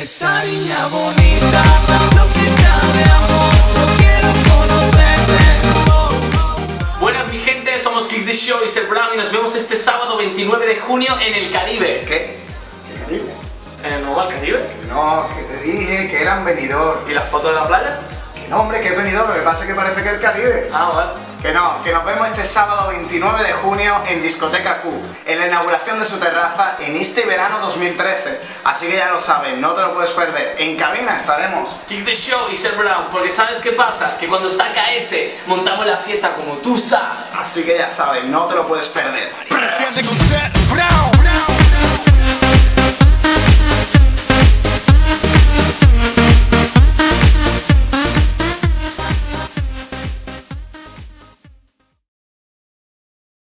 Esa niña bonita, loquita de amor, yo quiero conocerle. Buenas mi gente, somos Kicks the Show y Ser Brown y nos vemos este sábado 29 de junio en el Caribe. ¿Qué? ¿Qué Caribe? ¿En el Nuevo al Caribe? No, que te dije que eran venidor. ¿Y las fotos de la playa? Que no, hombre, que es venidor, lo que pasa es que parece que es el Caribe. Ah, vale. Que no, que nos vemos este sábado 29 de junio en Discoteca Q, en la inauguración de su terraza en este verano 2013. Así que ya lo saben, no te lo puedes perder. En cabina estaremos. Kicks the Show y Ser Brown, porque ¿sabes qué pasa? Que cuando está KS montamos la fiesta como tú sabes. Así que ya saben, no te lo puedes perder. Presente con.